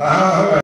Ah,